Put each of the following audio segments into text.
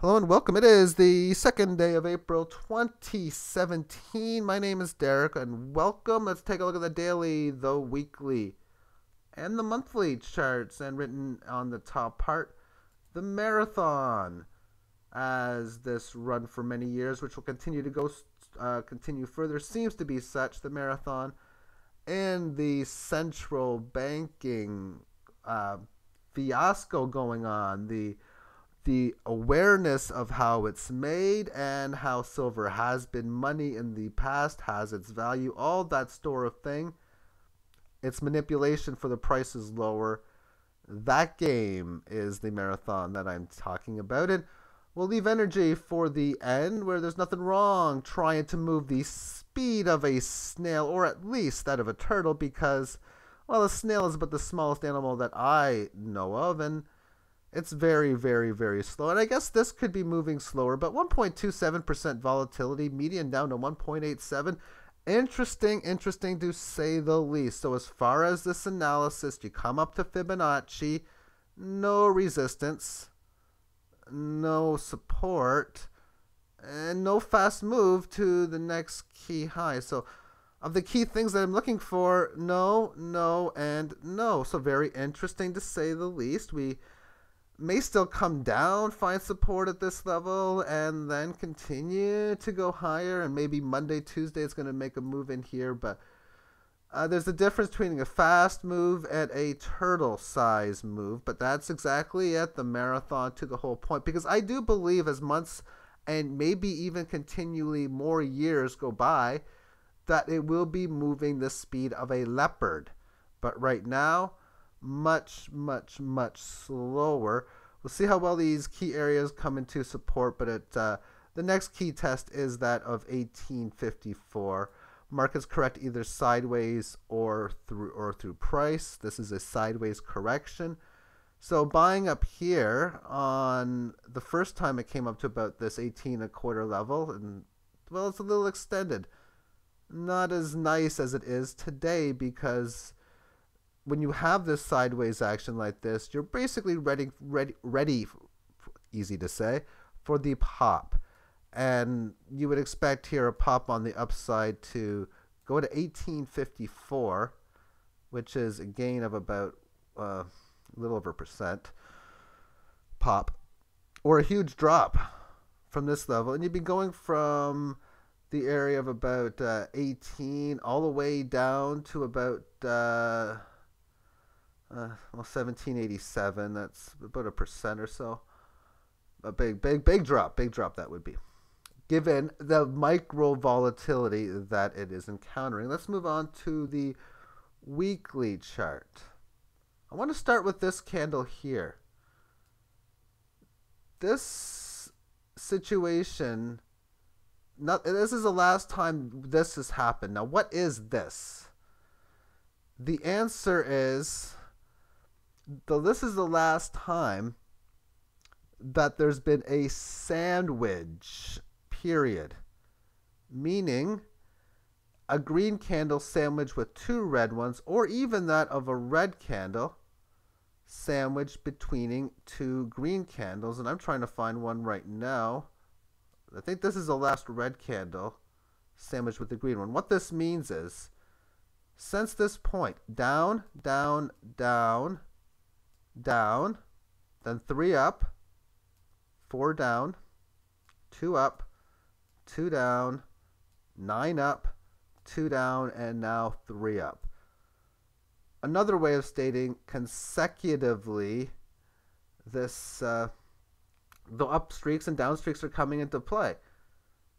Hello and welcome. It is the second day of April 2017. My name is Derek and welcome. Let's take a look at the daily, the weekly, and the monthly charts. And written on the top part, the marathon, as this run for many years, which will continue to go uh, continue further, seems to be such. The marathon and the central banking uh, fiasco going on. The the awareness of how it's made and how silver has been money in the past, has its value, all that store of thing. Its manipulation for the price is lower. That game is the marathon that I'm talking about. And we'll leave energy for the end where there's nothing wrong trying to move the speed of a snail or at least that of a turtle because, well, a snail is but the smallest animal that I know of. And it's very, very, very slow. And I guess this could be moving slower, but 1.27% volatility, median down to 1.87. Interesting, interesting to say the least. So, as far as this analysis, you come up to Fibonacci, no resistance, no support, and no fast move to the next key high. So, of the key things that I'm looking for, no, no, and no. So, very interesting to say the least. We may still come down, find support at this level, and then continue to go higher. And maybe Monday, Tuesday, is going to make a move in here. But uh, there's a difference between a fast move and a turtle size move. But that's exactly it the marathon to the whole point. Because I do believe as months and maybe even continually more years go by, that it will be moving the speed of a leopard. But right now, much, much, much slower. We'll see how well these key areas come into support, but it, uh, the next key test is that of 1854. Markets correct either sideways or through or through price. This is a sideways correction. So buying up here on the first time it came up to about this 18 a quarter level, and well, it's a little extended. Not as nice as it is today because when you have this sideways action like this, you're basically ready, ready, ready, easy to say, for the pop. And you would expect here a pop on the upside to go to 1854, which is a gain of about uh, a little over a percent pop, or a huge drop from this level. And you'd be going from the area of about uh, 18 all the way down to about. Uh, uh, well, 1787. That's about a percent or so. A big, big, big drop. Big drop that would be. Given the micro volatility that it is encountering. Let's move on to the weekly chart. I want to start with this candle here. This situation, not this is the last time this has happened. Now, what is this? The answer is the, this is the last time that there's been a sandwich, period. Meaning a green candle sandwiched with two red ones, or even that of a red candle sandwiched between two green candles. And I'm trying to find one right now. I think this is the last red candle sandwiched with the green one. What this means is, since this point, down, down, down, down, then three up, four down, two up, two down, nine up, two down, and now three up. Another way of stating consecutively this uh, the up streaks and down streaks are coming into play.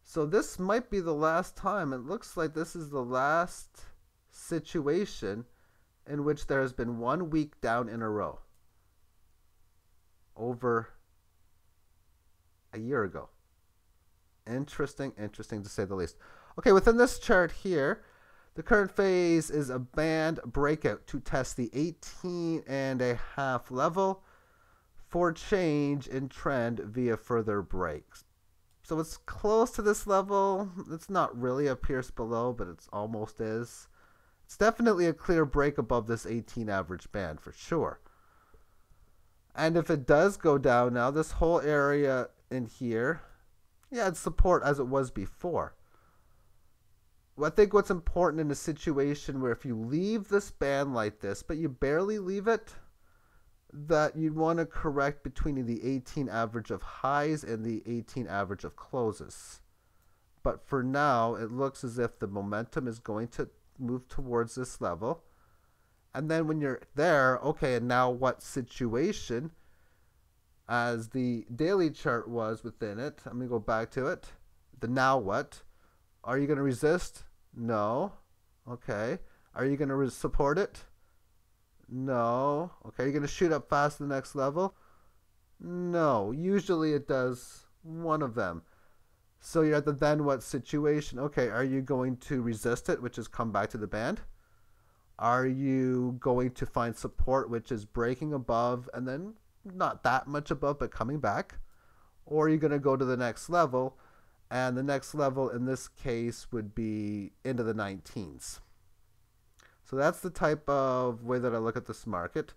So this might be the last time. It looks like this is the last situation in which there has been one week down in a row over a year ago. Interesting, interesting to say the least. Okay, within this chart here, the current phase is a band breakout to test the 18 and a half level for change in trend via further breaks. So it's close to this level. It's not really a pierce below, but it's almost is. It's definitely a clear break above this 18 average band for sure. And if it does go down now, this whole area in here, yeah, it's support as it was before. I think what's important in a situation where if you leave this band like this, but you barely leave it, that you'd want to correct between the 18 average of highs and the 18 average of closes. But for now, it looks as if the momentum is going to move towards this level. And then when you're there, okay, and now what situation? As the daily chart was within it, I'm going to go back to it. The now what? Are you going to resist? No. Okay. Are you going to support it? No. Okay, you're going to shoot up fast to the next level? No. Usually it does one of them. So you're at the then what situation? Okay, are you going to resist it, which is come back to the band? Are you going to find support, which is breaking above and then not that much above, but coming back? Or are you going to go to the next level? And the next level in this case would be into the 19s. So that's the type of way that I look at this market.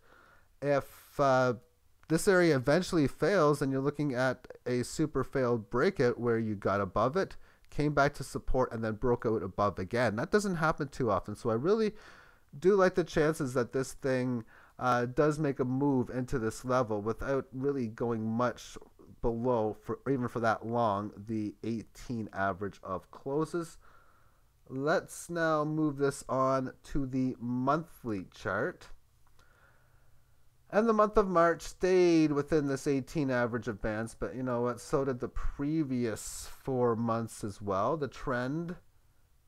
If uh, this area eventually fails and you're looking at a super failed breakout where you got above it, came back to support, and then broke out above again, that doesn't happen too often. So I really do like the chances that this thing uh, does make a move into this level without really going much below for even for that long the 18 average of closes. Let's now move this on to the monthly chart. And the month of March stayed within this 18 average of bands, but you know what? So did the previous four months as well. The trend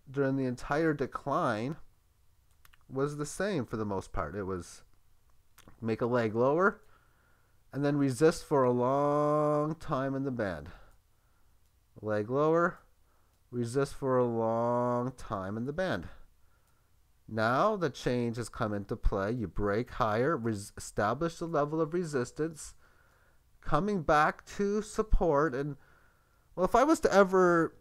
during the entire decline was the same for the most part. It was make a leg lower and then resist for a long time in the band. Leg lower, resist for a long time in the band. Now the change has come into play. You break higher, establish the level of resistance, coming back to support. And well, if I was to ever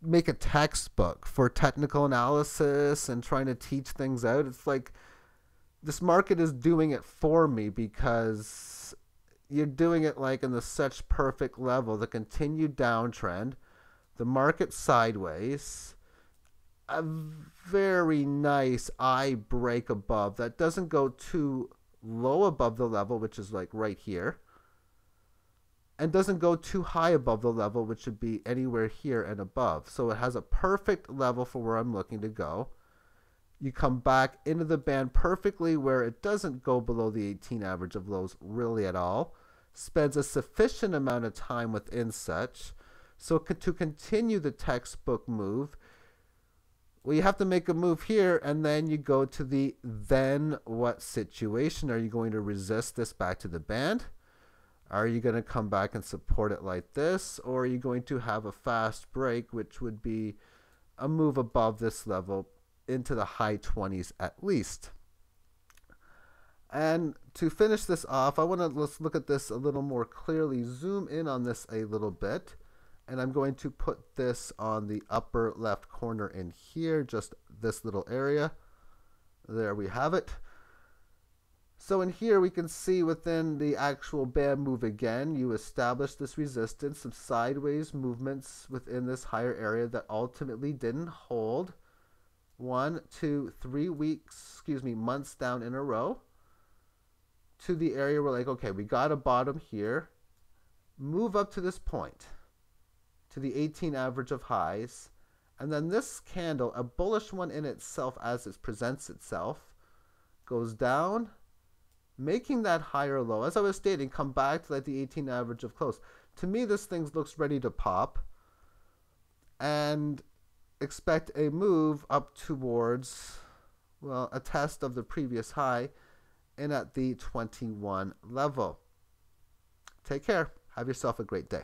make a textbook for technical analysis and trying to teach things out, it's like this market is doing it for me because you're doing it like in the such perfect level, the continued downtrend the market sideways, a very nice eye break above that doesn't go too low above the level, which is like right here, and doesn't go too high above the level, which would be anywhere here and above. So it has a perfect level for where I'm looking to go. You come back into the band perfectly where it doesn't go below the 18 average of lows really at all. Spends a sufficient amount of time within such so to continue the textbook move, well, you have to make a move here, and then you go to the then what situation? Are you going to resist this back to the band? Are you going to come back and support it like this? Or are you going to have a fast break, which would be a move above this level into the high 20s at least? And to finish this off, I want to let's look at this a little more clearly, zoom in on this a little bit and I'm going to put this on the upper left corner in here, just this little area. There we have it. So in here we can see within the actual band move again, you establish this resistance, some sideways movements within this higher area that ultimately didn't hold. One, two, three weeks, excuse me, months down in a row to the area where like, okay, we got a bottom here. Move up to this point to the 18 average of highs. And then this candle, a bullish one in itself as it presents itself, goes down, making that higher low. As I was stating, come back to like the 18 average of close. To me, this thing looks ready to pop. And expect a move up towards, well, a test of the previous high and at the 21 level. Take care. Have yourself a great day.